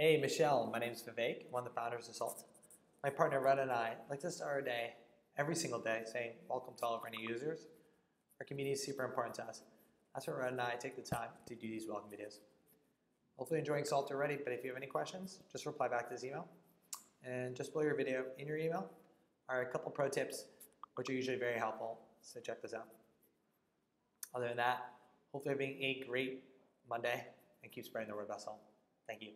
Hey, Michelle. My name is Vivek, one of the founders of Salt. My partner Red and I like to start our day every single day saying, Welcome to all of our new users. Our community is super important to us. That's why Red and I take the time to do these welcome videos. Hopefully enjoying Salt already, but if you have any questions, just reply back to this email. And just below your video in your email are a couple pro tips, which are usually very helpful, so check this out. Other than that, hopefully having a great Monday and keep spreading the word about Salt. Thank you.